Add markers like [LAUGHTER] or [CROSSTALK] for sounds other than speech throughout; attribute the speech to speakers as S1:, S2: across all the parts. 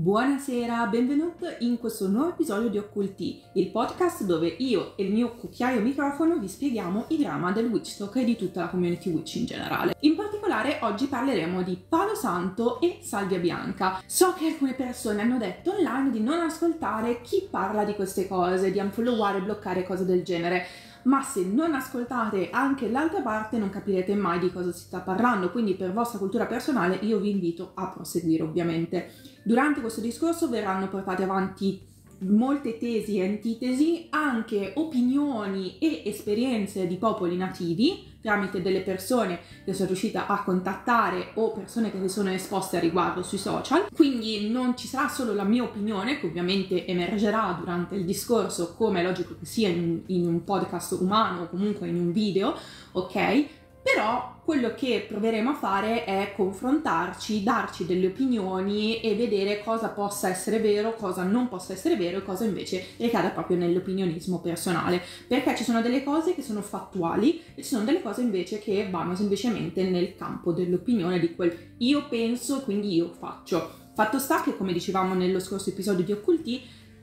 S1: Buonasera, benvenuto in questo nuovo episodio di Occulti, il podcast dove io e il mio cucchiaio microfono vi spieghiamo i drama del Witch Talk e di tutta la community Witch in generale. In particolare oggi parleremo di Palo Santo e Salvia Bianca. So che alcune persone hanno detto online di non ascoltare chi parla di queste cose, di unfolloware e bloccare cose del genere ma se non ascoltate anche l'altra parte non capirete mai di cosa si sta parlando, quindi per vostra cultura personale io vi invito a proseguire ovviamente. Durante questo discorso verranno portate avanti molte tesi e antitesi, anche opinioni e esperienze di popoli nativi tramite delle persone che sono riuscita a contattare o persone che si sono esposte a riguardo sui social. Quindi non ci sarà solo la mia opinione, che ovviamente emergerà durante il discorso, come è logico che sia in, in un podcast umano o comunque in un video, ok? Però quello che proveremo a fare è confrontarci, darci delle opinioni e vedere cosa possa essere vero, cosa non possa essere vero e cosa invece ricada proprio nell'opinionismo personale. Perché ci sono delle cose che sono fattuali e ci sono delle cose invece che vanno semplicemente nel campo dell'opinione, di quel io penso, quindi io faccio. Fatto sta che, come dicevamo nello scorso episodio di Occulti,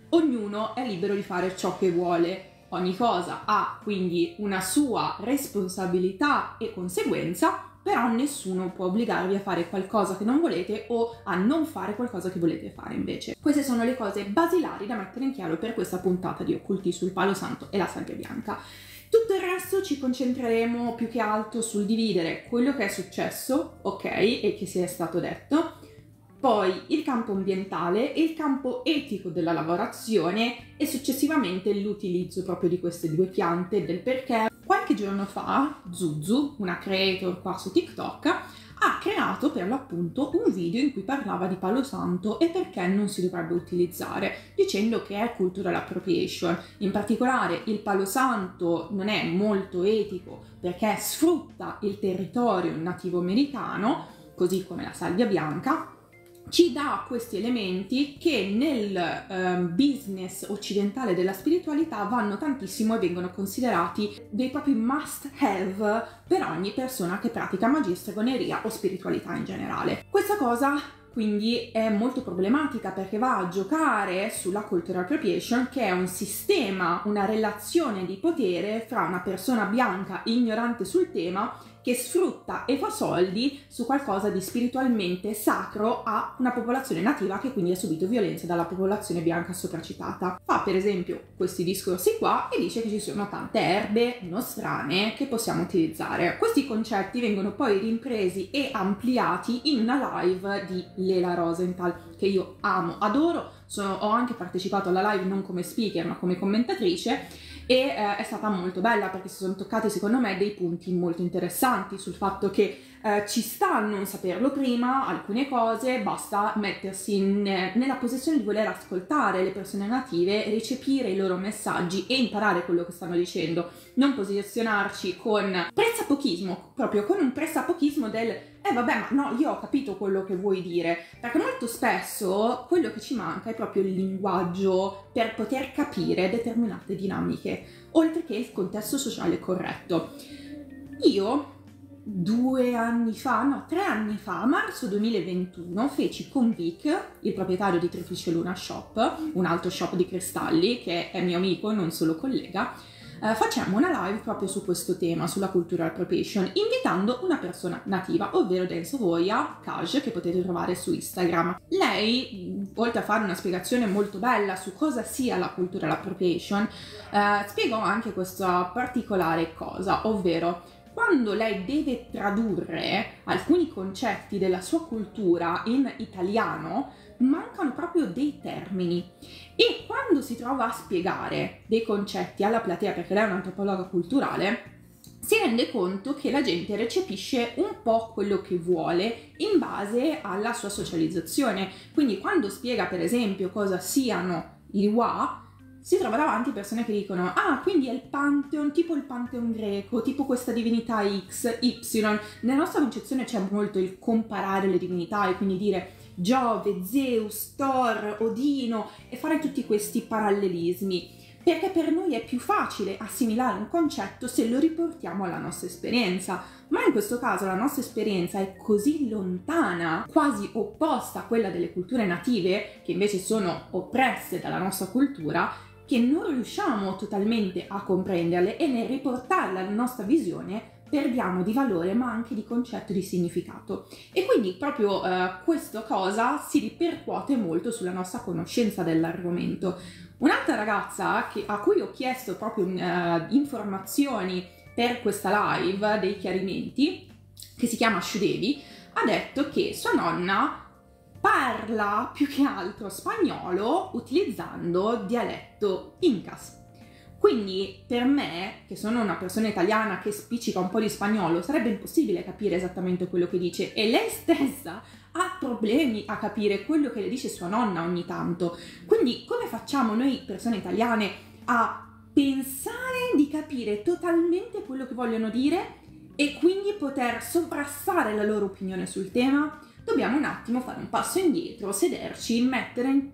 S1: ognuno è libero di fare ciò che vuole ogni cosa ha quindi una sua responsabilità e conseguenza, però nessuno può obbligarvi a fare qualcosa che non volete o a non fare qualcosa che volete fare invece. Queste sono le cose basilari da mettere in chiaro per questa puntata di Occulti sul Palo Santo e la Salvia Bianca. Tutto il resto ci concentreremo più che altro sul dividere quello che è successo, ok, e che si è stato detto, poi il campo ambientale e il campo etico della lavorazione e successivamente l'utilizzo proprio di queste due piante del perché qualche giorno fa Zuzu, una creator qua su TikTok, ha creato per l'appunto un video in cui parlava di Palo Santo e perché non si dovrebbe utilizzare, dicendo che è cultural appropriation. In particolare il Palo Santo non è molto etico perché sfrutta il territorio nativo americano, così come la salvia bianca, ci dà questi elementi che nel um, business occidentale della spiritualità vanno tantissimo e vengono considerati dei propri must have per ogni persona che pratica magia, stregoneria o spiritualità in generale. Questa cosa quindi è molto problematica perché va a giocare sulla cultural appropriation che è un sistema, una relazione di potere fra una persona bianca ignorante sul tema che sfrutta e fa soldi su qualcosa di spiritualmente sacro a una popolazione nativa che quindi ha subito violenza dalla popolazione bianca sopracitata. Fa per esempio questi discorsi qua e dice che ci sono tante erbe nostrane che possiamo utilizzare. Questi concetti vengono poi ripresi e ampliati in una live di Lela Rosenthal che io amo, adoro, sono, ho anche partecipato alla live non come speaker ma come commentatrice e eh, è stata molto bella perché si sono toccati secondo me dei punti molto interessanti sul fatto che eh, ci sta a non saperlo prima alcune cose, basta mettersi in, nella posizione di voler ascoltare le persone native, recepire i loro messaggi e imparare quello che stanno dicendo, non posizionarci con pressapochismo, proprio con un pressapochismo del eh vabbè ma no io ho capito quello che vuoi dire, perché molto spesso quello che ci manca è proprio il linguaggio per poter capire determinate dinamiche, oltre che il contesto sociale corretto. Io due anni fa, no, tre anni fa, marzo 2021, feci con Vic, il proprietario di Trifice Luna Shop, un altro shop di cristalli che è mio amico, non solo collega, eh, facciamo una live proprio su questo tema, sulla cultural appropriation, invitando una persona nativa, ovvero Denso Voya Kaj, che potete trovare su Instagram. Lei, oltre a fare una spiegazione molto bella su cosa sia la cultural appropriation, eh, spiegò anche questa particolare cosa, ovvero quando lei deve tradurre alcuni concetti della sua cultura in italiano, mancano proprio dei termini. E quando si trova a spiegare dei concetti alla platea, perché lei è un'antropologa culturale, si rende conto che la gente recepisce un po' quello che vuole in base alla sua socializzazione. Quindi quando spiega per esempio cosa siano i Wa, si trova davanti persone che dicono ah quindi è il Pantheon tipo il Pantheon greco tipo questa divinità X, Y nella nostra concezione c'è molto il comparare le divinità e quindi dire Giove, Zeus, Thor, Odino e fare tutti questi parallelismi perché per noi è più facile assimilare un concetto se lo riportiamo alla nostra esperienza, ma in questo caso la nostra esperienza è così lontana, quasi opposta a quella delle culture native, che invece sono oppresse dalla nostra cultura, che non riusciamo totalmente a comprenderle e nel riportarle alla nostra visione perdiamo di valore ma anche di concetto di significato e quindi proprio eh, questa cosa si ripercuote molto sulla nostra conoscenza dell'argomento. Un'altra ragazza che, a cui ho chiesto proprio uh, informazioni per questa live, dei chiarimenti, che si chiama Shudevi, ha detto che sua nonna parla più che altro spagnolo utilizzando dialetto incas. Quindi per me, che sono una persona italiana che spiccica un po' di spagnolo, sarebbe impossibile capire esattamente quello che dice e lei stessa ha problemi a capire quello che le dice sua nonna ogni tanto. Quindi come facciamo noi persone italiane a pensare di capire totalmente quello che vogliono dire e quindi poter sovrastare la loro opinione sul tema? Dobbiamo un attimo fare un passo indietro, sederci, mettere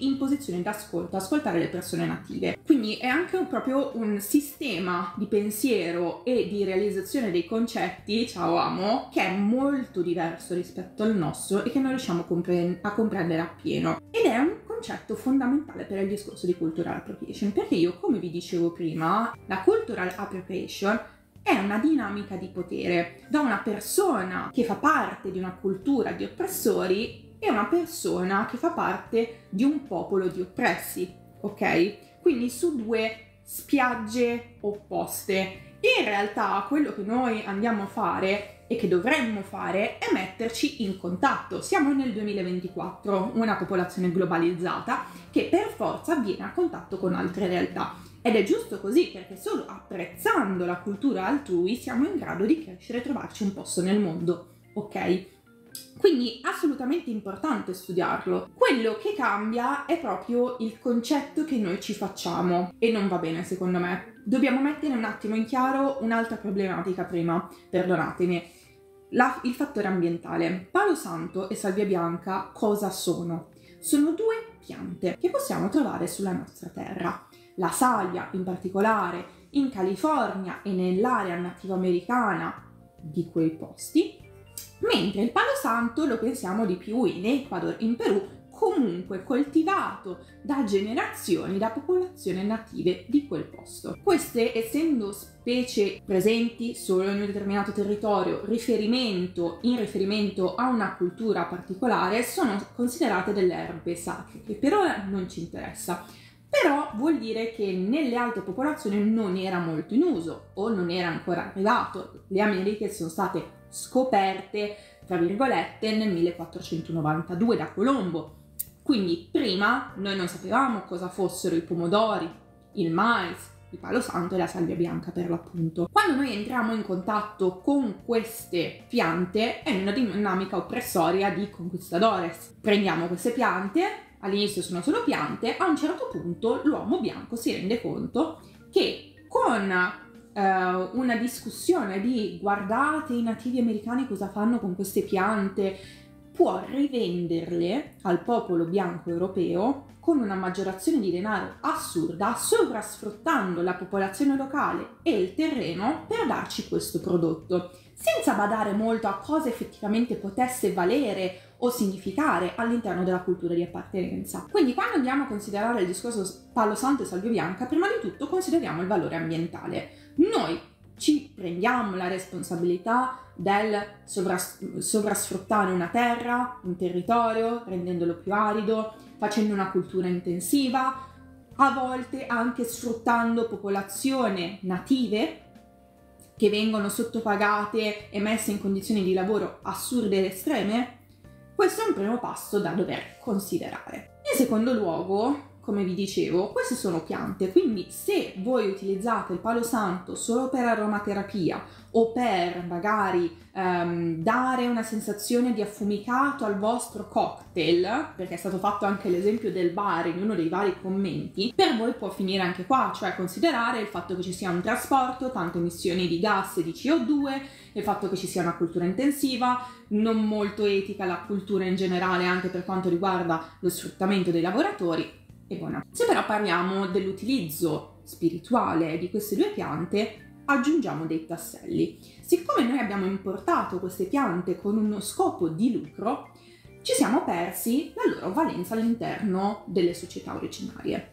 S1: in posizione d'ascolto, ascoltare le persone native. Quindi è anche un, proprio un sistema di pensiero e di realizzazione dei concetti, ciao amo, che è molto diverso rispetto al nostro e che non riusciamo compre- a comprendere appieno. Ed è un concetto fondamentale per il discorso di cultural appropriation, perché io, come vi dicevo prima, la cultural appropriation è una dinamica di potere da una persona che fa parte di una cultura di oppressori è una persona che fa parte di un popolo di oppressi, ok? Quindi su due spiagge opposte. In realtà quello che noi andiamo a fare e che dovremmo fare è metterci in contatto. Siamo nel 2024, una popolazione globalizzata che per forza viene a contatto con altre realtà. Ed è giusto così perché solo apprezzando la cultura altrui siamo in grado di crescere e trovarci un posto nel mondo, ok? Quindi assolutamente importante studiarlo. Quello che cambia è proprio il concetto che noi ci facciamo e non va bene secondo me. Dobbiamo mettere un attimo in chiaro un'altra problematica prima, perdonatemi. La, il fattore ambientale. Palo santo e salvia bianca cosa sono? Sono due piante che possiamo trovare sulla nostra terra. La salvia in particolare in California e nell'area nativa americana di quei posti mentre il palo santo lo pensiamo di più in Ecuador, in Perù, comunque coltivato da generazioni da popolazioni native di quel posto. Queste, essendo specie presenti solo in un determinato territorio, riferimento, in riferimento a una cultura particolare, sono considerate delle erbe sacre, che per ora non ci interessa. Però vuol dire che nelle altre popolazioni non era molto in uso o non era ancora arrivato. Le Americhe sono state scoperte, tra virgolette, nel 1492 da Colombo. Quindi prima noi non sapevamo cosa fossero i pomodori, il mais, il palo santo e la salvia bianca per l'appunto. Quando noi entriamo in contatto con queste piante è una dinamica oppressoria di conquistadores. Prendiamo queste piante, all'inizio sono solo piante, a un certo punto l'uomo bianco si rende conto che con uh, una discussione di guardate i nativi americani cosa fanno con queste piante, può rivenderle al popolo bianco europeo con una maggiorazione di denaro assurda, sovrasfruttando la popolazione locale e il terreno per darci questo prodotto, senza badare molto a cosa effettivamente potesse valere o significare all'interno della cultura di appartenenza. Quindi quando andiamo a considerare il discorso Palo Santo e Salvia Bianca, prima di tutto consideriamo il valore ambientale. Noi ci prendiamo la responsabilità del sovras- sovrasfruttare una terra, un territorio, rendendolo più arido, facendo una cultura intensiva, a volte anche sfruttando popolazioni native che vengono sottopagate e messe in condizioni di lavoro assurde ed estreme. Questo è un primo passo da dover considerare. In secondo luogo, come vi dicevo, queste sono piante, quindi se voi utilizzate il palo santo solo per aromaterapia o per magari um, dare una sensazione di affumicato al vostro cocktail, perché è stato fatto anche l'esempio del bar in uno dei vari commenti, per voi può finire anche qua, cioè considerare il fatto che ci sia un trasporto, tante emissioni di gas e di CO2, il fatto che ci sia una cultura intensiva, non molto etica la cultura in generale anche per quanto riguarda lo sfruttamento dei lavoratori e buona. Se però parliamo dell'utilizzo spirituale di queste due piante, aggiungiamo dei tasselli. Siccome noi abbiamo importato queste piante con uno scopo di lucro, ci siamo persi la loro valenza all'interno delle società originarie.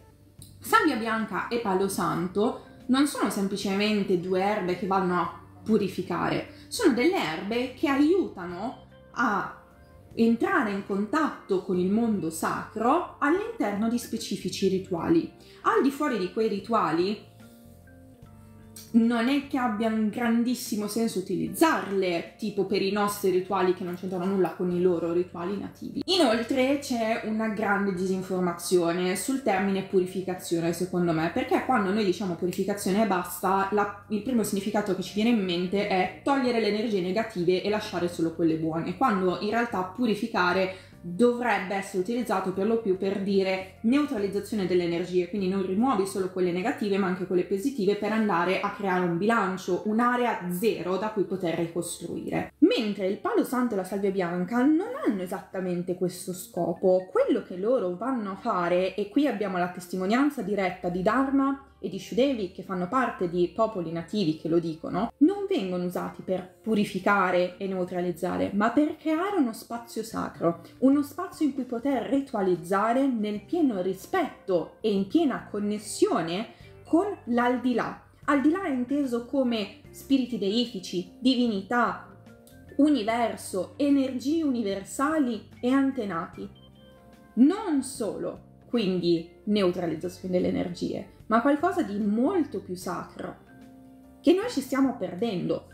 S1: Salvia bianca e palo santo non sono semplicemente due erbe che vanno a purificare, sono delle erbe che aiutano a entrare in contatto con il mondo sacro all'interno di specifici rituali. Al di fuori di quei rituali non è che abbia un grandissimo senso utilizzarle, tipo per i nostri rituali che non c'entrano nulla con i loro rituali nativi. Inoltre c'è una grande disinformazione sul termine purificazione, secondo me, perché quando noi diciamo purificazione e basta, la, il primo significato che ci viene in mente è togliere le energie negative e lasciare solo quelle buone, quando in realtà purificare dovrebbe essere utilizzato per lo più per dire neutralizzazione delle energie, quindi non rimuovi solo quelle negative ma anche quelle positive per andare a creare un bilancio, un'area zero da cui poter ricostruire. Mentre il palo santo e la salvia bianca non hanno esattamente questo scopo, quello che loro vanno a fare, e qui abbiamo la testimonianza diretta di Dharma e di Shudevi che fanno parte di popoli nativi che lo dicono, non vengono usati per purificare e neutralizzare, ma per creare uno spazio sacro, uno spazio in cui poter ritualizzare nel pieno rispetto e in piena connessione con l'aldilà. Aldilà è inteso come spiriti deifici, divinità, universo, energie universali e antenati. Non solo, quindi neutralizzazione delle energie, ma qualcosa di molto più sacro, che noi ci stiamo perdendo.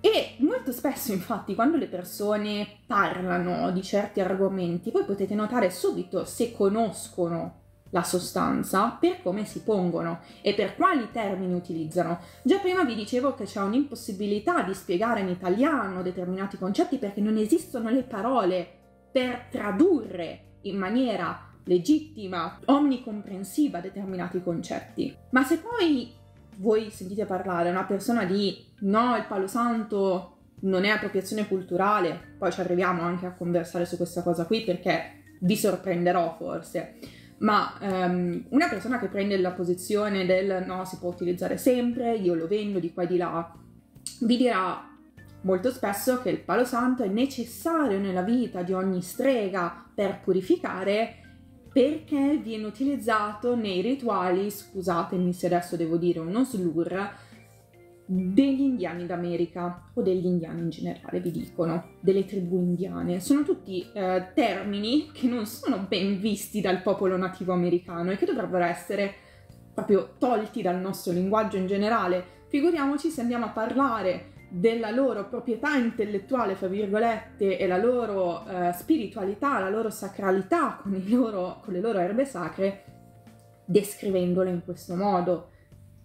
S1: E molto spesso, infatti, quando le persone parlano di certi argomenti, voi potete notare subito se conoscono la sostanza per come si pongono e per quali termini utilizzano. Già prima vi dicevo che c'è un'impossibilità di spiegare in italiano determinati concetti perché non esistono le parole per tradurre in maniera legittima, omnicomprensiva determinati concetti. Ma se poi voi sentite parlare una persona di no, il palo santo non è appropriazione culturale, poi ci arriviamo anche a conversare su questa cosa qui perché vi sorprenderò forse. Ma um, una persona che prende la posizione del no, si può utilizzare sempre, io lo vendo di qua e di là, vi dirà molto spesso che il palo santo è necessario nella vita di ogni strega per purificare perché viene utilizzato nei rituali, scusatemi se adesso devo dire uno slur, degli indiani d'America o degli indiani in generale, vi dicono, delle tribù indiane. Sono tutti eh, termini che non sono ben visti dal popolo nativo americano e che dovrebbero essere proprio tolti dal nostro linguaggio in generale. Figuriamoci se andiamo a parlare della loro proprietà intellettuale, fra virgolette, e la loro eh, spiritualità, la loro sacralità con, loro, con le loro erbe sacre, descrivendole in questo modo.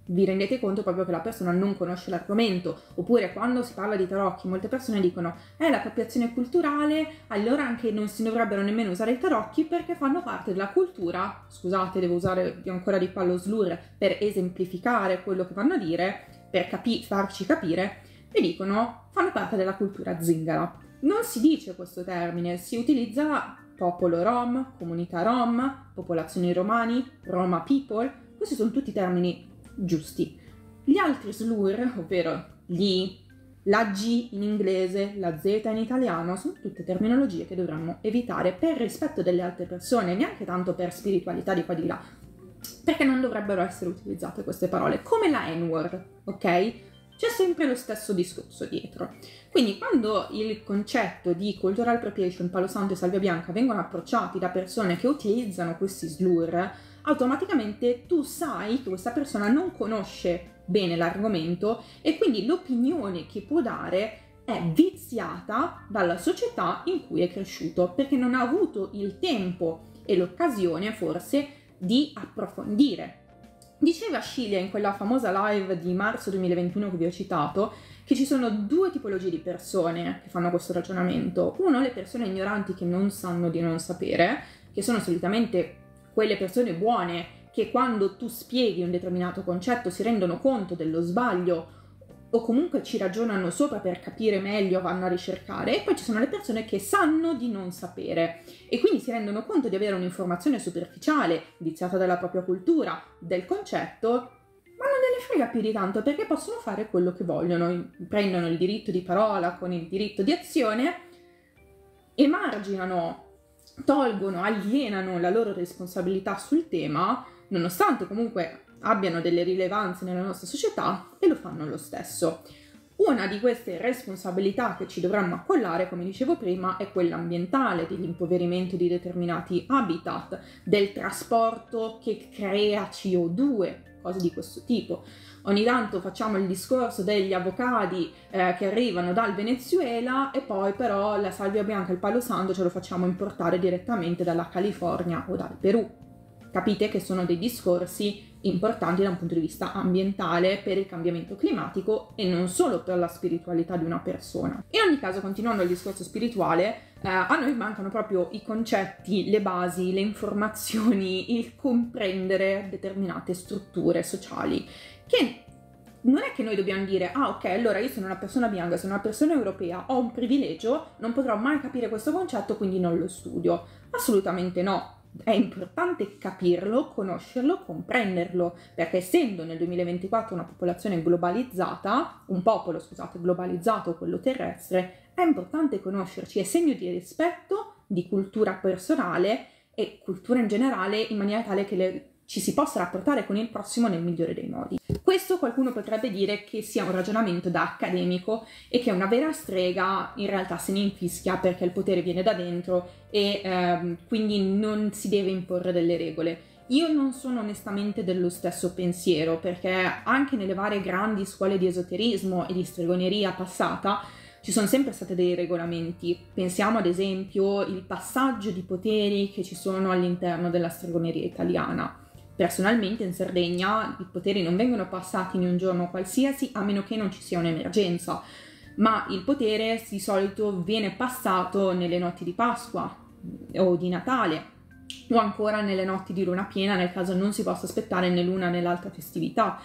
S1: Vi rendete conto proprio che la persona non conosce l'argomento, oppure quando si parla di tarocchi molte persone dicono è l'appropriazione culturale, allora anche non si dovrebbero nemmeno usare i tarocchi perché fanno parte della cultura, scusate devo usare ancora di qua lo slur per esemplificare quello che vanno a dire, per capi- farci capire e dicono fanno parte della cultura zingara. Non si dice questo termine, si utilizza popolo rom, comunità rom, popolazioni romani, Roma people, questi sono tutti termini giusti. Gli altri slur, ovvero gli, la G in inglese, la Z in italiano, sono tutte terminologie che dovremmo evitare per rispetto delle altre persone, neanche tanto per spiritualità di qua di là, perché non dovrebbero essere utilizzate queste parole, come la N-word, ok? c'è sempre lo stesso discorso dietro. Quindi quando il concetto di cultural appropriation, palo santo e salvia bianca vengono approcciati da persone che utilizzano questi slur, automaticamente tu sai che questa persona non conosce bene l'argomento e quindi l'opinione che può dare è viziata dalla società in cui è cresciuto perché non ha avuto il tempo e l'occasione forse di approfondire Diceva Scilia in quella famosa live di marzo 2021 che vi ho citato che ci sono due tipologie di persone che fanno questo ragionamento. Uno, le persone ignoranti che non sanno di non sapere, che sono solitamente quelle persone buone che quando tu spieghi un determinato concetto si rendono conto dello sbaglio o comunque ci ragionano sopra per capire meglio, vanno a ricercare, e poi ci sono le persone che sanno di non sapere. E quindi si rendono conto di avere un'informazione superficiale, viziata dalla propria cultura, del concetto, ma non ne frega più di tanto perché possono fare quello che vogliono, prendono il diritto di parola con il diritto di azione, emarginano, tolgono, alienano la loro responsabilità sul tema, nonostante comunque abbiano delle rilevanze nella nostra società e lo fanno lo stesso. Una di queste responsabilità che ci dovremmo accollare, come dicevo prima, è quella ambientale, dell'impoverimento di determinati habitat, del trasporto che crea CO2, cose di questo tipo. Ogni tanto facciamo il discorso degli avocadi eh, che arrivano dal Venezuela e poi però la salvia bianca e il palo santo ce lo facciamo importare direttamente dalla California o dal Perù. Capite che sono dei discorsi importanti da un punto di vista ambientale per il cambiamento climatico e non solo per la spiritualità di una persona. In ogni caso, continuando il discorso spirituale, eh, a noi mancano proprio i concetti, le basi, le informazioni, il comprendere determinate strutture sociali che non è che noi dobbiamo dire, ah ok, allora io sono una persona bianca, sono una persona europea, ho un privilegio, non potrò mai capire questo concetto, quindi non lo studio. Assolutamente no è importante capirlo, conoscerlo, comprenderlo, perché essendo nel 2024 una popolazione globalizzata, un popolo, scusate, globalizzato, quello terrestre, è importante conoscerci, è segno di rispetto, di cultura personale e cultura in generale, in maniera tale che le ci si possa rapportare con il prossimo nel migliore dei modi. Questo qualcuno potrebbe dire che sia un ragionamento da accademico e che una vera strega in realtà se ne infischia perché il potere viene da dentro e ehm, quindi non si deve imporre delle regole. Io non sono onestamente dello stesso pensiero perché anche nelle varie grandi scuole di esoterismo e di stregoneria passata ci sono sempre stati dei regolamenti. Pensiamo ad esempio il passaggio di poteri che ci sono all'interno della stregoneria italiana Personalmente in Sardegna i poteri non vengono passati in un giorno qualsiasi a meno che non ci sia un'emergenza, ma il potere di solito viene passato nelle notti di Pasqua o di Natale o ancora nelle notti di luna piena nel caso non si possa aspettare né l'una né l'altra festività.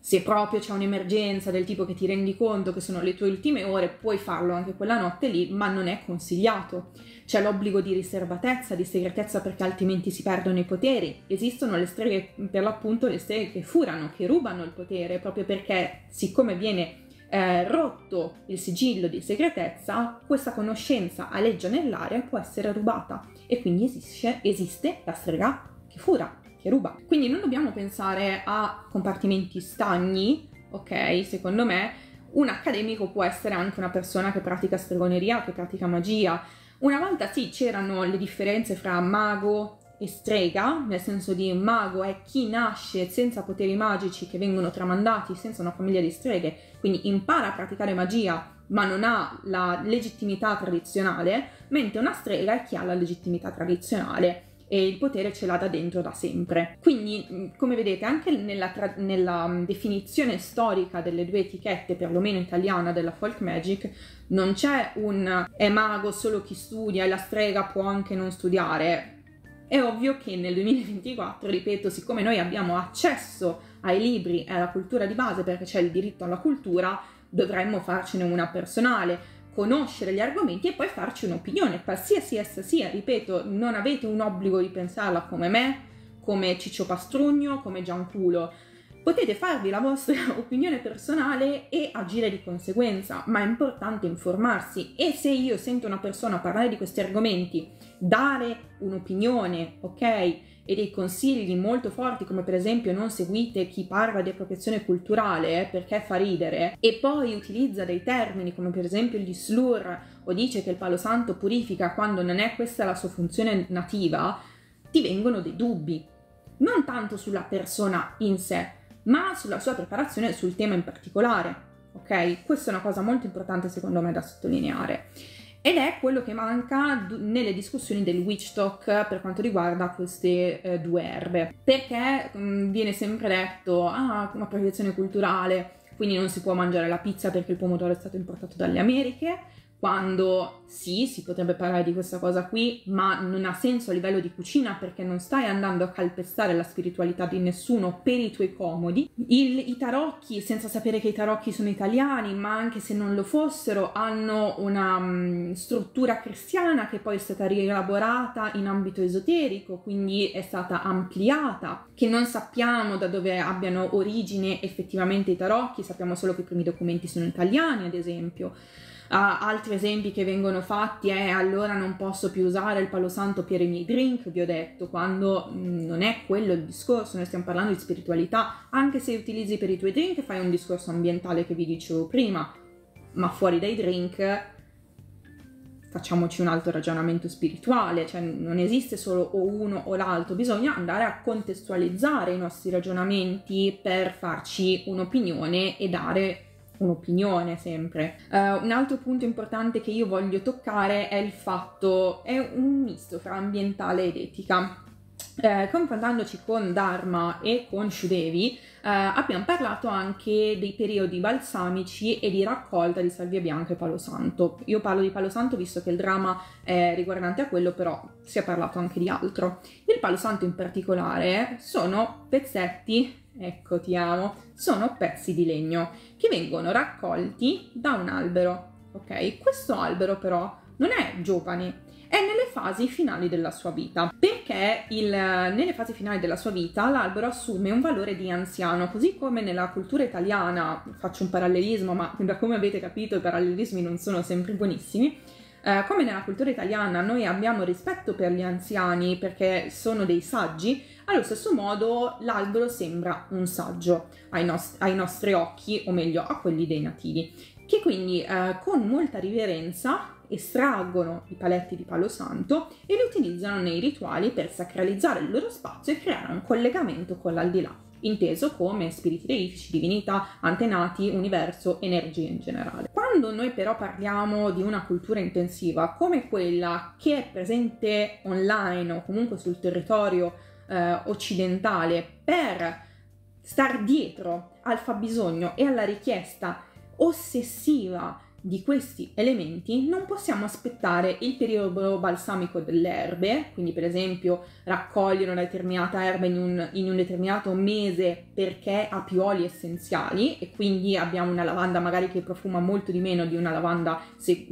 S1: Se proprio c'è un'emergenza del tipo che ti rendi conto che sono le tue ultime ore, puoi farlo anche quella notte lì, ma non è consigliato. C'è l'obbligo di riservatezza, di segretezza perché altrimenti si perdono i poteri. Esistono le streghe, per l'appunto, le streghe che furano, che rubano il potere, proprio perché siccome viene eh, rotto il sigillo di segretezza, questa conoscenza aleggia nell'aria e può essere rubata. E quindi esiste, esiste la strega che fura, che ruba. Quindi non dobbiamo pensare a compartimenti stagni, ok? Secondo me un accademico può essere anche una persona che pratica stregoneria, che pratica magia, una volta sì c'erano le differenze fra mago e strega, nel senso di mago è chi nasce senza poteri magici che vengono tramandati senza una famiglia di streghe, quindi impara a praticare magia ma non ha la legittimità tradizionale, mentre una strega è chi ha la legittimità tradizionale e il potere ce l'ha da dentro da sempre. Quindi, mm, come vedete, anche nella, tra- nella mm, definizione storica delle due etichette, perlomeno italiana, della folk magic, non c'è un è mago solo chi studia e la strega può anche non studiare. È ovvio che nel 2024, ripeto, siccome noi abbiamo accesso ai libri e alla cultura di base perché c'è il diritto alla cultura, dovremmo farcene una personale conoscere gli argomenti e poi farci un'opinione, qualsiasi essa sia, ripeto, non avete un obbligo di pensarla come me, come Ciccio Pastrugno, come Gianculo, potete farvi la vostra [LAUGHS] opinione personale e agire di conseguenza, ma è importante informarsi. E se io sento una persona parlare di questi argomenti, dare un'opinione, ok? E dei consigli molto forti come per esempio non seguite chi parla di appropriazione culturale eh, perché fa ridere e poi utilizza dei termini come per esempio gli slur o dice che il palo santo purifica quando non è questa la sua funzione nativa, ti vengono dei dubbi. Non tanto sulla persona in sé, ma sulla sua preparazione sul tema in particolare. Ok? Questa è una cosa molto importante secondo me da sottolineare ed è quello che manca nelle discussioni del witch talk per quanto riguarda queste eh, due erbe, perché mh, mm, viene sempre detto ah, una proiezione culturale, quindi non si può mangiare la pizza perché il pomodoro è stato importato dalle Americhe, quando sì, si potrebbe parlare di questa cosa qui, ma non ha senso a livello di cucina perché non stai andando a calpestare la spiritualità di nessuno per i tuoi comodi. Il, I tarocchi, senza sapere che i tarocchi sono italiani, ma anche se non lo fossero, hanno una um, struttura cristiana che poi è stata rielaborata in ambito esoterico, quindi è stata ampliata, che non sappiamo da dove abbiano origine effettivamente i tarocchi, sappiamo solo che i primi documenti sono italiani, ad esempio. Uh, altri esempi che vengono fatti è allora non posso più usare il palo santo per i miei drink, vi ho detto, quando mh, mm, non è quello il discorso, noi stiamo parlando di spiritualità, anche se utilizzi per i tuoi drink fai un discorso ambientale che vi dicevo prima, ma fuori dai drink facciamoci un altro ragionamento spirituale, cioè non esiste solo o uno o l'altro, bisogna andare a contestualizzare i nostri ragionamenti per farci un'opinione e dare un'opinione sempre. Uh, un altro punto importante che io voglio toccare è il fatto, è un misto fra ambientale ed etica. Eh, confrontandoci con Dharma e con Shudevi, eh, abbiamo parlato anche dei periodi balsamici e di raccolta di salvia bianca e palo santo. Io parlo di palo santo visto che il dramma è riguardante a quello, però si è parlato anche di altro. Il palo santo in particolare sono pezzetti ecco ti amo, sono pezzi di legno che vengono raccolti da un albero. Ok, questo albero però non è giovane, è nelle fasi finali della sua vita, perché il, nelle fasi finali della sua vita l'albero assume un valore di anziano, così come nella cultura italiana, faccio un parallelismo, ma da come avete capito i parallelismi non sono sempre buonissimi, eh, come nella cultura italiana noi abbiamo rispetto per gli anziani perché sono dei saggi, allo stesso modo l'albero sembra un saggio ai, nost- ai nostri occhi, o meglio a quelli dei nativi, che quindi eh, con molta riverenza estraggono i paletti di palo santo e li utilizzano nei rituali per sacralizzare il loro spazio e creare un collegamento con l'aldilà inteso come spiriti deifici, divinità, antenati, universo, energia in generale. Quando noi però parliamo di una cultura intensiva come quella che è presente online o comunque sul territorio eh, occidentale per star dietro al fabbisogno e alla richiesta ossessiva di questi elementi non possiamo aspettare il periodo balsamico delle erbe, quindi per esempio raccogliere una determinata erba in un, in un, determinato mese perché ha più oli essenziali e quindi abbiamo una lavanda magari che profuma molto di meno di una lavanda se,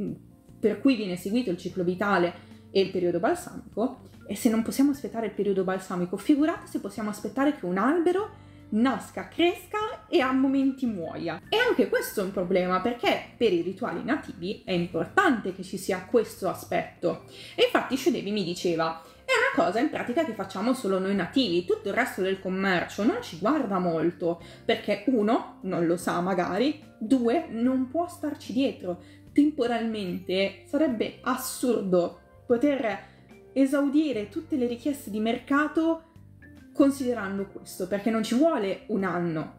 S1: per cui viene seguito il ciclo vitale e il periodo balsamico e se non possiamo aspettare il periodo balsamico figurate se possiamo aspettare che un albero nasca, cresca e a momenti muoia. E anche questo è un problema perché per i rituali nativi è importante che ci sia questo aspetto. E infatti Shudevi mi diceva è una cosa in pratica che facciamo solo noi nativi, tutto il resto del commercio non ci guarda molto, perché uno, non lo sa magari, due, non può starci dietro. Temporalmente sarebbe assurdo poter esaudire tutte le richieste di mercato considerando questo, perché non ci vuole un anno,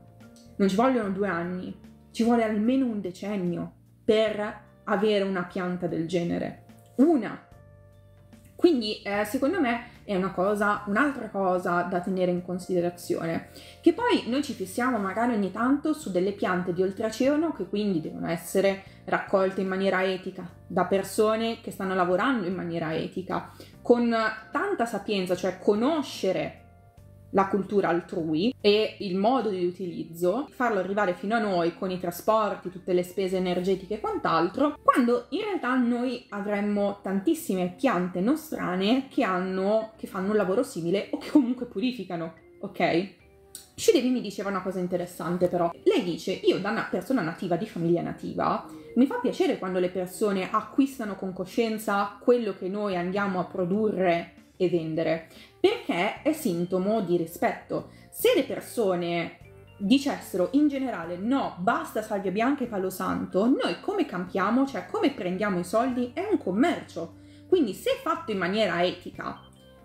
S1: non ci vogliono due anni, ci vuole almeno un decennio per avere una pianta del genere. Una. Quindi eh, secondo me è una cosa, un'altra cosa da tenere in considerazione. Che poi noi ci fissiamo magari ogni tanto su delle piante di oltreoceano che quindi devono essere raccolte in maniera etica da persone che stanno lavorando in maniera etica, con tanta sapienza, cioè conoscere la cultura altrui e il modo di utilizzo, farlo arrivare fino a noi con i trasporti, tutte le spese energetiche e quant'altro, quando in realtà noi avremmo tantissime piante nostrane che hanno che fanno un lavoro simile o che comunque purificano, ok? Shudevi mi diceva una cosa interessante però. Lei dice, io da una persona nativa, di famiglia nativa, mi fa piacere quando le persone acquistano con coscienza quello che noi andiamo a produrre e vendere, perché è sintomo di rispetto. Se le persone dicessero in generale no, basta salvia bianca e palo santo, noi come campiamo, cioè come prendiamo i soldi, è un commercio. Quindi se fatto in maniera etica,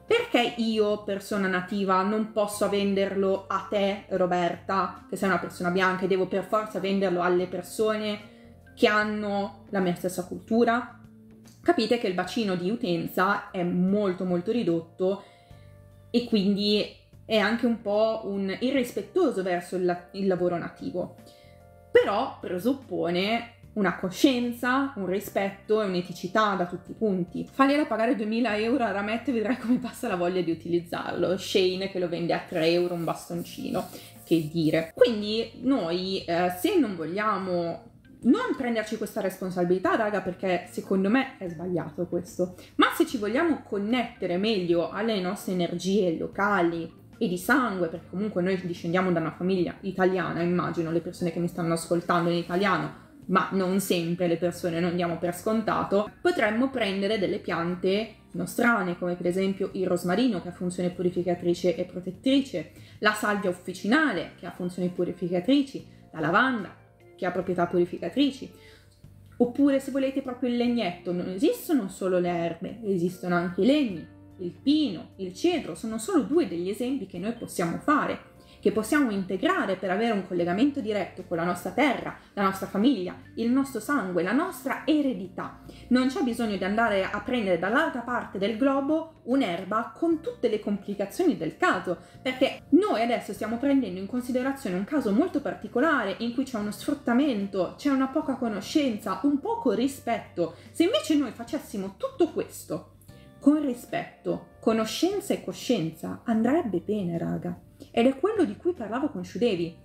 S1: perché io, persona nativa, non posso venderlo a te, Roberta, che sei una persona bianca, e devo per forza venderlo alle persone che hanno la mia stessa cultura? capite che il bacino di utenza è molto molto ridotto e quindi è anche un po' un irrispettoso verso il, il lavoro nativo. Però presuppone una coscienza, un rispetto e un'eticità da tutti i punti. Fagliela pagare 2000 euro a Ramet e vedrai come passa la voglia di utilizzarlo. Shane che lo vende a 3 euro un bastoncino, che dire. Quindi noi eh, se non vogliamo non prenderci questa responsabilità, raga, perché secondo me è sbagliato questo, ma se ci vogliamo connettere meglio alle nostre energie locali e di sangue, perché comunque noi discendiamo da una famiglia italiana, immagino le persone che mi stanno ascoltando in italiano, ma non sempre le persone non diamo per scontato, potremmo prendere delle piante nostrane, come per esempio il rosmarino che ha funzione purificatrice e protettrice, la salvia officinale che ha funzioni purificatrici, la lavanda che ha proprietà purificatrici. Oppure se volete proprio il legnetto, non esistono solo le erbe, esistono anche i legni, il pino, il cedro, sono solo due degli esempi che noi possiamo fare, che possiamo integrare per avere un collegamento diretto con la nostra terra, la nostra famiglia, il nostro sangue, la nostra eredità. Non c'è bisogno di andare a prendere dall'altra parte del globo un'erba con tutte le complicazioni del caso, perché noi adesso stiamo prendendo in considerazione un caso molto particolare in cui c'è uno sfruttamento, c'è una poca conoscenza, un poco rispetto. Se invece noi facessimo tutto questo con rispetto, conoscenza e coscienza, andrebbe bene, raga. Ed è quello di cui parlavo con Shudevi.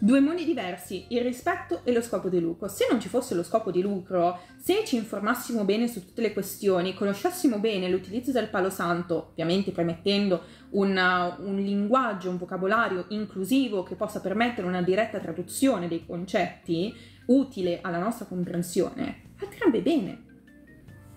S1: Due mondi diversi, il rispetto e lo scopo di lucro. Se non ci fosse lo scopo di lucro, se ci informassimo bene su tutte le questioni, conoscessimo bene l'utilizzo del palo santo, ovviamente permettendo una, un linguaggio, un vocabolario inclusivo che possa permettere una diretta traduzione dei concetti utile alla nostra comprensione, andrebbe bene.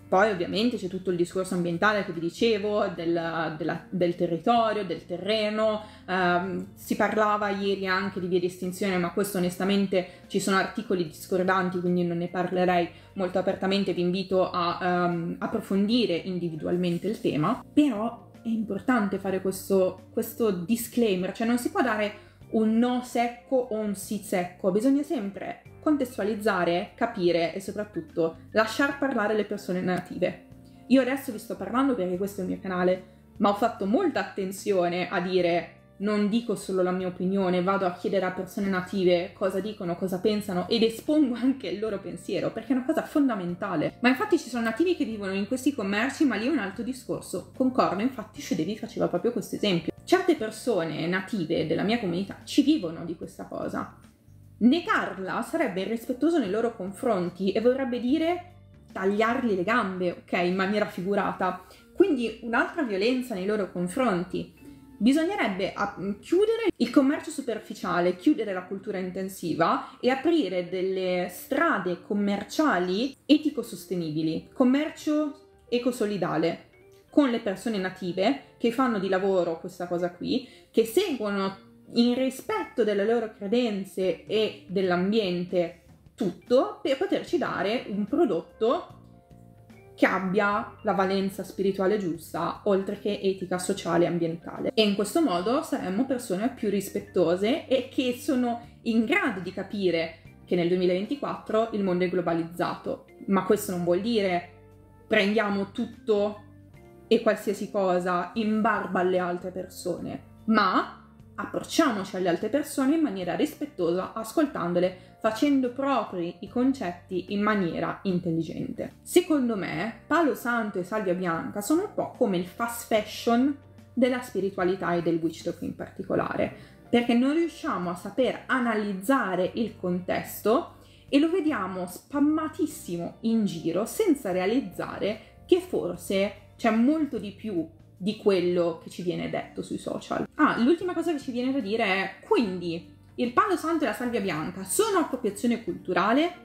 S1: Poi ovviamente c'è tutto il discorso ambientale che vi dicevo, del, della, del territorio, del terreno, um, si parlava ieri anche di via di estinzione, ma questo onestamente ci sono articoli discordanti, quindi non ne parlerei molto apertamente, vi invito a um, approfondire individualmente il tema, però è importante fare questo, questo disclaimer, cioè non si può dare un no secco o un sì secco, bisogna sempre contestualizzare, capire e soprattutto lasciar parlare le persone native. Io adesso vi sto parlando perché questo è il mio canale, ma ho fatto molta attenzione a dire non dico solo la mia opinione, vado a chiedere a persone native cosa dicono, cosa pensano ed espongo [LAUGHS] anche il loro pensiero, perché è una cosa fondamentale. Ma infatti ci sono nativi che vivono in questi commerci, ma lì è un altro discorso. Concordo, infatti Shudevi faceva proprio questo esempio. Certe persone native della mia comunità ci vivono di questa cosa. Negarla sarebbe irrispettoso nei loro confronti e vorrebbe dire tagliargli le gambe, ok, in maniera figurata. Quindi un'altra violenza nei loro confronti. Bisognerebbe chiudere il commercio superficiale, chiudere la cultura intensiva e aprire delle strade commerciali etico-sostenibili, commercio ecosolidale, con le persone native che fanno di lavoro questa cosa qui, che seguono in rispetto delle loro credenze e dell'ambiente tutto per poterci dare un prodotto che abbia la valenza spirituale giusta, oltre che etica, sociale e ambientale. E in questo modo saremmo persone più rispettose e che sono in grado di capire che nel 2024 il mondo è globalizzato. Ma questo non vuol dire prendiamo tutto e qualsiasi cosa in barba alle altre persone, ma approcciamoci alle altre persone in maniera rispettosa, ascoltandole, facendo propri i concetti in maniera intelligente. Secondo me, Palo Santo e Salvia Bianca sono un po' come il fast fashion della spiritualità e del witch talk in particolare, perché non riusciamo a saper analizzare il contesto e lo vediamo spammatissimo in giro senza realizzare che forse c'è molto di più di quello che ci viene detto sui social. Ah, l'ultima cosa che ci viene da dire è quindi il palo santo e la salvia bianca sono appropriazione culturale?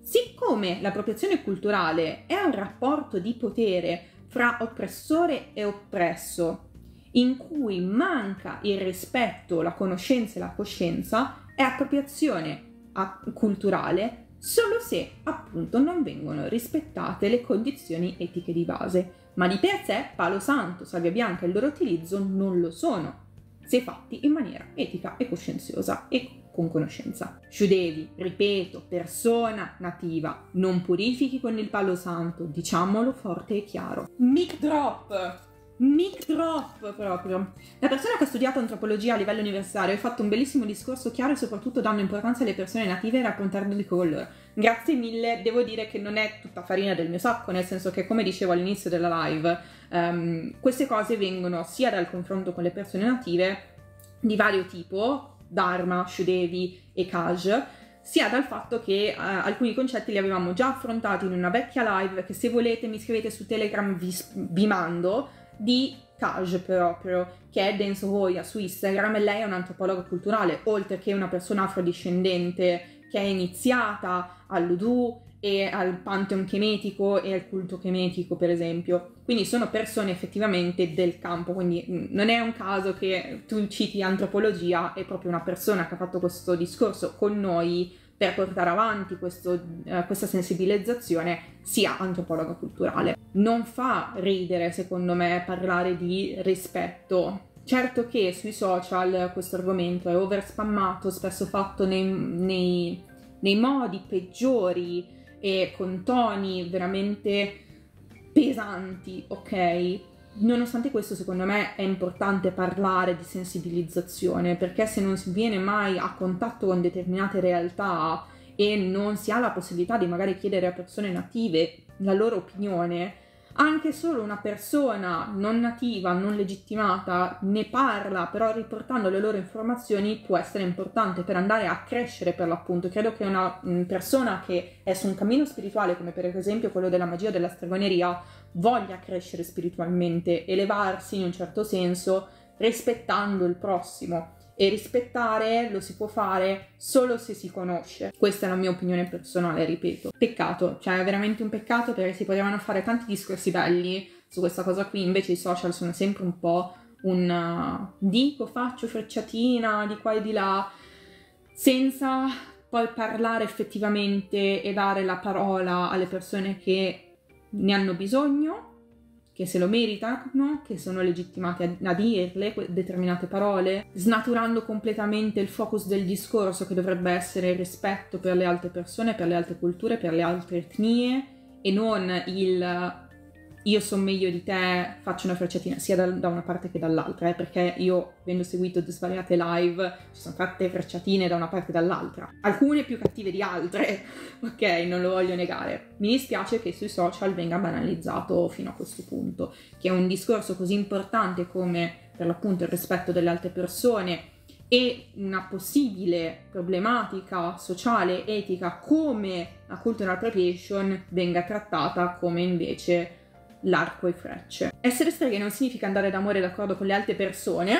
S1: Siccome l'appropriazione culturale è un rapporto di potere fra oppressore e oppresso, in cui manca il rispetto, la conoscenza e la coscienza, è appropriazione culturale solo se appunto non vengono rispettate le condizioni etiche di base ma di per sé palo santo, salvia bianca e il loro utilizzo non lo sono, se fatti in maniera etica e coscienziosa e con conoscenza. Shudevi, ripeto, persona nativa, non purifichi con il palo santo, diciamolo forte e chiaro. Mic drop! Mic drop proprio. La persona che ha studiato antropologia a livello universitario ha fatto un bellissimo discorso chiaro e soprattutto dando importanza alle persone native e raccontandoli con loro. Grazie mille, devo dire che non è tutta farina del mio sacco, nel senso che come dicevo all'inizio della live, um, queste cose vengono sia dal confronto con le persone native di vario tipo, Dharma, Shudevi e Kaj, sia dal fatto che uh, alcuni concetti li avevamo già affrontati in una vecchia live che se volete mi scrivete su Telegram vi, vi mando di Kaj proprio, che è Denso Hoya su Instagram e lei è un'antropologa culturale, oltre che una persona afrodiscendente che è iniziata all'Udu e al pantheon chemetico e al culto chemetico, per esempio. Quindi sono persone effettivamente del campo, quindi mm, non è un caso che tu citi antropologia, è proprio una persona che ha fatto questo discorso con noi per portare avanti questo, uh, questa sensibilizzazione sia antropologa culturale. Non fa ridere, secondo me, parlare di rispetto. Certo che sui social questo argomento è overspammato, spesso fatto nei, nei, nei modi peggiori e con toni veramente pesanti, ok? Nonostante questo, secondo me è importante parlare di sensibilizzazione perché se non si viene mai a contatto con determinate realtà e non si ha la possibilità di magari chiedere a persone native la loro opinione, anche solo una persona non nativa, non legittimata, ne parla, però riportando le loro informazioni può essere importante per andare a crescere per l'appunto. Credo che una mm, persona che è su un cammino spirituale, come per esempio quello della magia della stregoneria, voglia crescere spiritualmente, elevarsi in un certo senso, rispettando il prossimo e rispettare lo si può fare solo se si conosce. Questa è la mia opinione personale, ripeto. Peccato, cioè è veramente un peccato perché si potevano fare tanti discorsi belli su questa cosa qui, invece i social sono sempre un po' un uh, dico, faccio frecciatina di qua e di là, senza poi parlare effettivamente e dare la parola alle persone che ne hanno bisogno che se lo meritano, che sono legittimati a, a, dirle determinate parole, snaturando completamente il focus del discorso che dovrebbe essere il rispetto per le altre persone, per le altre culture, per le altre etnie e non il io so meglio di te, faccio una frecciatina sia da, da una parte che dall'altra, eh, perché io, avendo seguito svariate live, ci sono fatte frecciatine da una parte e dall'altra, alcune più cattive di altre, [LAUGHS] ok, non lo voglio negare. Mi dispiace che sui social venga banalizzato fino a questo punto, che è un discorso così importante come per l'appunto il rispetto delle altre persone e una possibile problematica sociale, etica come la cultural appropriation venga trattata come invece l'arco e frecce. Essere streghe non significa andare d'amore d'accordo con le altre persone,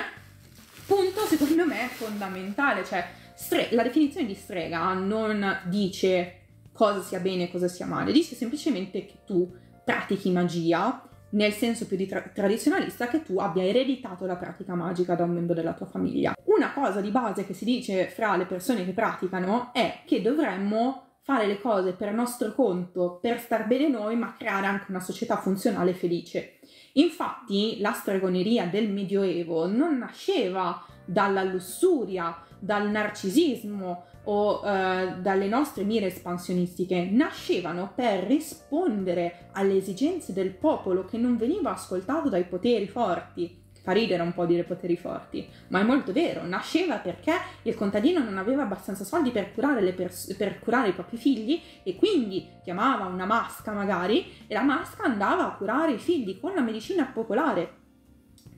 S1: punto secondo me è fondamentale, cioè stre- la definizione di strega non dice cosa sia bene e cosa sia male, dice semplicemente che tu pratichi magia nel senso più tra- tradizionalista che tu abbia ereditato la pratica magica da un membro della tua famiglia. Una cosa di base che si dice fra le persone che praticano è che dovremmo fare le cose per nostro conto, per star bene noi, ma creare anche una società funzionale e felice. Infatti la stregoneria del Medioevo non nasceva dalla lussuria, dal narcisismo o eh, dalle nostre mire espansionistiche, nascevano per rispondere alle esigenze del popolo che non veniva ascoltato dai poteri forti fa ridere un po' dire poteri forti, ma è molto vero, nasceva perché il contadino non aveva abbastanza soldi per curare, pers- per curare, i propri figli e quindi chiamava una masca magari e la masca andava a curare i figli con la medicina popolare.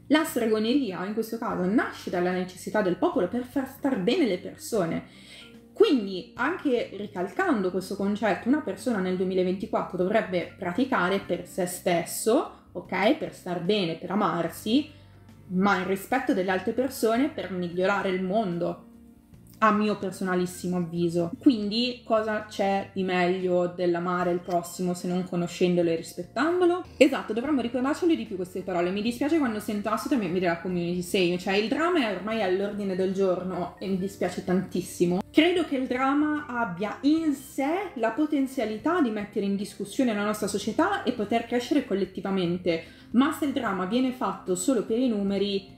S1: La stregoneria in questo caso nasce dalla necessità del popolo per far star bene le persone. Quindi, anche ricalcando questo concetto, una persona nel 2024 dovrebbe praticare per se stesso, ok? Per star bene, per amarsi, ma il rispetto delle altre persone per migliorare il mondo, a mio personalissimo avviso. Quindi cosa c'è di meglio dell'amare il prossimo se non conoscendolo e rispettandolo? Esatto, dovremmo ricordarceli di più queste parole. Mi dispiace quando sento membri della community same, cioè il dramma è ormai all'ordine del giorno e mi dispiace tantissimo. Credo che il dramma abbia in sé la potenzialità di mettere in discussione la nostra società e poter crescere collettivamente ma se il dramma viene fatto solo per i numeri,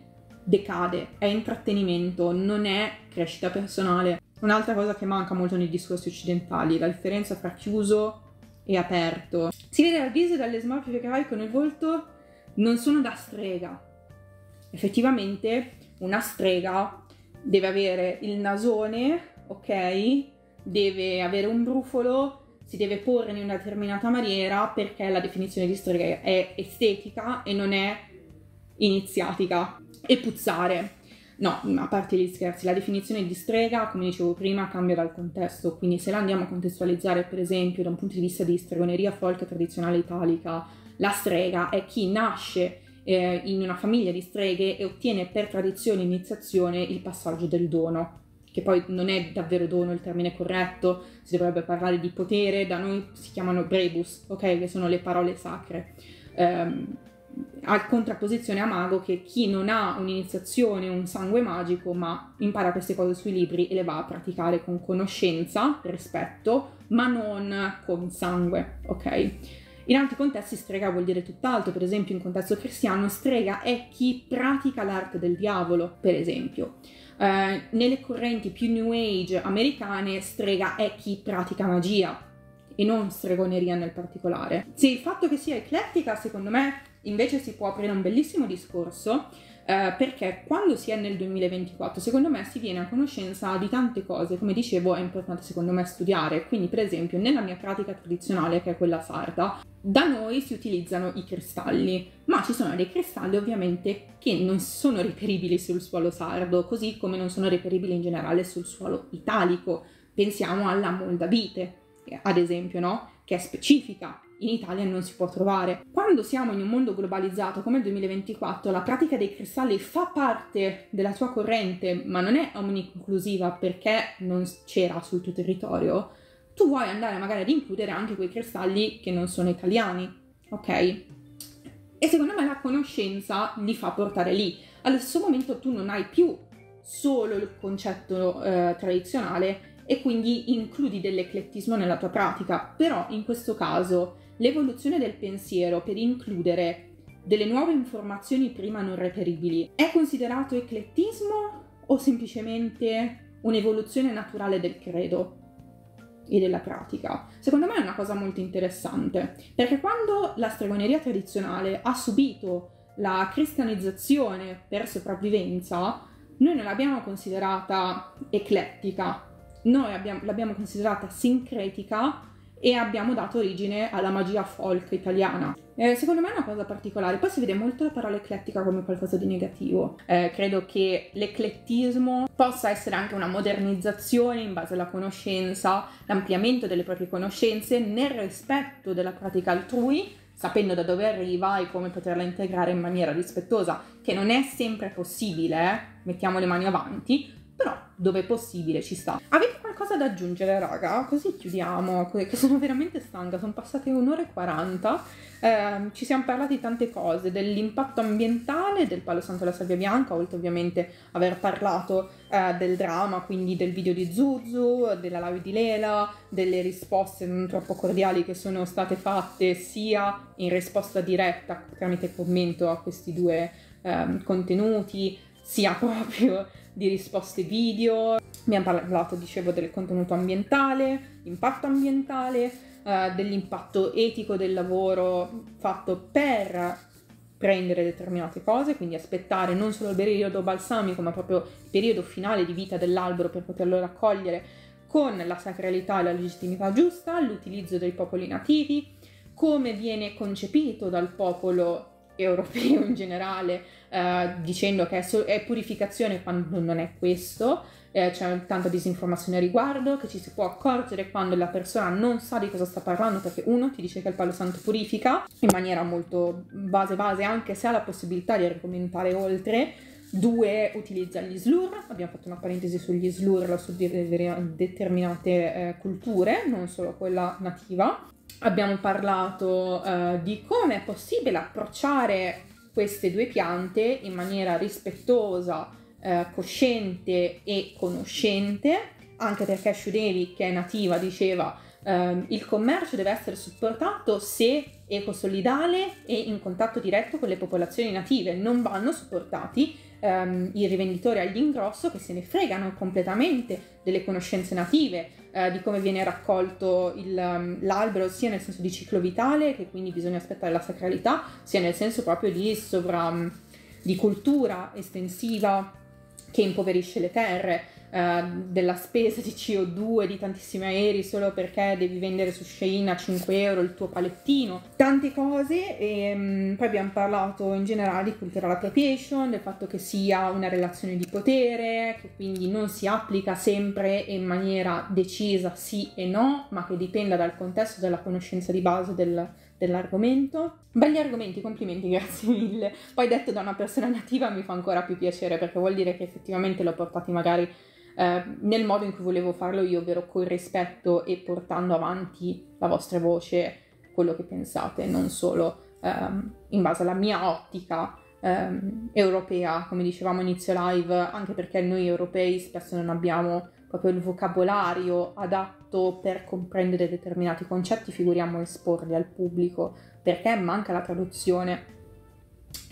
S1: decade, è intrattenimento, non è crescita personale. Un'altra cosa che manca molto nei discorsi occidentali, la differenza tra chiuso e aperto. Si vede dal viso e dalle smorfie che hai con il volto non sono da strega. Effettivamente una strega deve avere il nasone, ok? Deve avere un brufolo, si deve porre in una determinata maniera perché la definizione di strega è estetica e non è iniziatica. E puzzare. No, a parte gli scherzi, la definizione di strega, come dicevo prima, cambia dal contesto, quindi se la andiamo a contestualizzare, per esempio, da un punto di vista di stregoneria folk tradizionale italica, la strega è chi nasce eh, in una famiglia di streghe e ottiene per tradizione e iniziazione il passaggio del dono, che poi non è davvero dono il termine corretto, si dovrebbe parlare di potere, da noi si chiamano brebus, ok, che sono le parole sacre. Um, a contrapposizione a mago che chi non ha un'iniziazione, un sangue magico, ma impara queste cose sui libri e le va a praticare con conoscenza, rispetto, ma non con sangue, ok? In altri contesti strega vuol dire tutt'altro, per esempio in contesto cristiano strega è chi pratica l'arte del diavolo, per esempio. Uh, nelle correnti più New Age americane strega è chi pratica magia e non stregoneria nel particolare. Se il fatto che sia eclettica, secondo me, invece si può aprire un bellissimo discorso eh, perché quando si è nel 2024 secondo me si viene a conoscenza di tante cose, come dicevo è importante secondo me studiare, quindi per esempio nella mia pratica tradizionale che è quella sarda, da noi si utilizzano i cristalli, ma ci sono dei cristalli ovviamente che non sono reperibili sul suolo sardo, così come non sono reperibili in generale sul suolo italico. Pensiamo alla moldavite, ad esempio, no? Che è specifica in Italia non si può trovare. Quando siamo in un mondo globalizzato come il 2024, la pratica dei cristalli fa parte della tua corrente, ma non è omniconclusiva perché non c'era sul tuo territorio, tu vuoi andare magari ad includere anche quei cristalli che non sono italiani, ok? E secondo me la conoscenza li fa portare lì. Allo stesso momento tu non hai più solo il concetto eh, tradizionale e quindi includi dell'eclettismo nella tua pratica, però in questo caso l'evoluzione del pensiero per includere delle nuove informazioni prima non reperibili è considerato eclettismo o semplicemente un'evoluzione naturale del credo e della pratica? Secondo me è una cosa molto interessante, perché quando la stregoneria tradizionale ha subito la cristianizzazione per sopravvivenza, noi non l'abbiamo considerata eclettica, noi abbiamo, l'abbiamo considerata sincretica e abbiamo dato origine alla magia folk italiana. Eh, secondo me è una cosa particolare, poi si vede molto la parola eclettica come qualcosa di negativo. Eh, credo che l'eclettismo possa essere anche una modernizzazione in base alla conoscenza, l'ampliamento delle proprie conoscenze nel rispetto della pratica altrui, sapendo da dove arriva e come poterla integrare in maniera rispettosa, che non è sempre possibile, eh? mettiamo le mani avanti, però dove è possibile ci sta. Avete qualcosa da aggiungere, raga? Così chiudiamo, che sono veramente stanca, sono passate un'ora e quaranta. Eh, ci siamo parlati di tante cose, dell'impatto ambientale del Palo Santo della Salvia Bianca, oltre ovviamente aver parlato eh, del dramma, quindi del video di Zuzu, della live di Lela, delle risposte non troppo cordiali che sono state fatte sia in risposta diretta tramite commento a questi due eh, contenuti, sia [LAUGHS] proprio di risposte video, abbiamo parlato, dicevo, del contenuto ambientale, impatto ambientale, eh, dell'impatto etico del lavoro fatto per prendere determinate cose, quindi aspettare non solo il periodo balsamico, ma proprio il periodo finale di vita dell'albero per poterlo raccogliere con la sacralità e la legittimità giusta, l'utilizzo dei popoli nativi, come viene concepito dal popolo europeo in generale, eh, dicendo che è, so- è, purificazione quando non è questo, eh, c'è tanta disinformazione a riguardo, che ci si può accorgere quando la persona non sa di cosa sta parlando, perché uno ti dice che il palo santo purifica in maniera molto base base, anche se ha la possibilità di argomentare oltre, Due, utilizza gli slur, abbiamo fatto una parentesi sugli slur su determinate eh, culture, non solo quella nativa abbiamo parlato uh, di come è possibile approcciare queste due piante in maniera rispettosa, uh, cosciente e conoscente, anche perché Shudevi, che è nativa, diceva uh, il commercio deve essere supportato se ecosolidale e in contatto diretto con le popolazioni native, non vanno supportati um, i rivenditori all'ingrosso che se ne fregano completamente delle conoscenze native, eh, di come viene raccolto il, um, l'albero, sia nel senso di ciclo vitale, che quindi bisogna aspettare la sacralità, sia nel senso proprio di sovra, di cultura estensiva che impoverisce le terre. Eh, della spesa di CO2 di tantissimi aerei solo perché devi vendere su Shein a 5 euro il tuo palettino, tante cose e um, poi abbiamo parlato in generale di cultural appropriation, del fatto che sia una relazione di potere, che quindi non si applica sempre in maniera decisa sì e no, ma che dipenda dal contesto della conoscenza di base del, dell'argomento. Belli argomenti, complimenti, [LAUGHS] grazie mille. Poi detto da una persona nativa mi fa ancora più piacere perché vuol dire che effettivamente l'ho portati magari eh, nel modo in cui volevo farlo io, ovvero col rispetto e portando avanti la vostra voce, quello che pensate, non solo ehm, in base alla mia ottica ehm, europea, come dicevamo inizio live, anche perché noi europei spesso non abbiamo proprio il vocabolario adatto per comprendere determinati concetti, figuriamo esporli al pubblico, perché manca la traduzione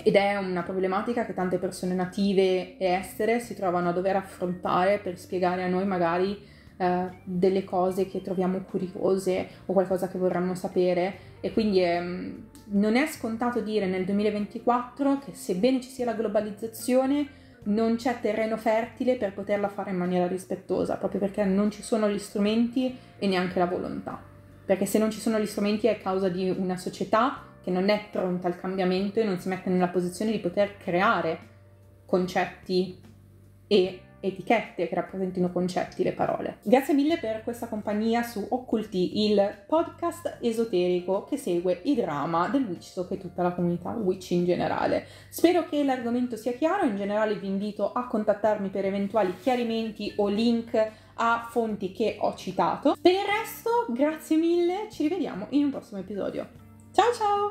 S1: ed è una problematica che tante persone native e estere si trovano a dover affrontare per spiegare a noi magari eh, delle cose che troviamo curiose o qualcosa che vorremmo sapere e quindi è, mm, non è scontato dire nel 2024 che sebbene ci sia la globalizzazione non c'è terreno fertile per poterla fare in maniera rispettosa, proprio perché non ci sono gli strumenti e neanche la volontà. Perché se non ci sono gli strumenti è causa di una società che non è pronta al cambiamento e non si mette nella posizione di poter creare concetti e etichette che rappresentino concetti, le parole. Grazie mille per questa compagnia su Occulti, il podcast esoterico che segue i drama del Witch Talk e tutta la comunità Witch in generale. Spero che l'argomento sia chiaro, in generale vi invito a contattarmi per eventuali chiarimenti o link a fonti che ho citato. Per il resto, grazie mille, ci rivediamo in un prossimo episodio. Ciao ciao!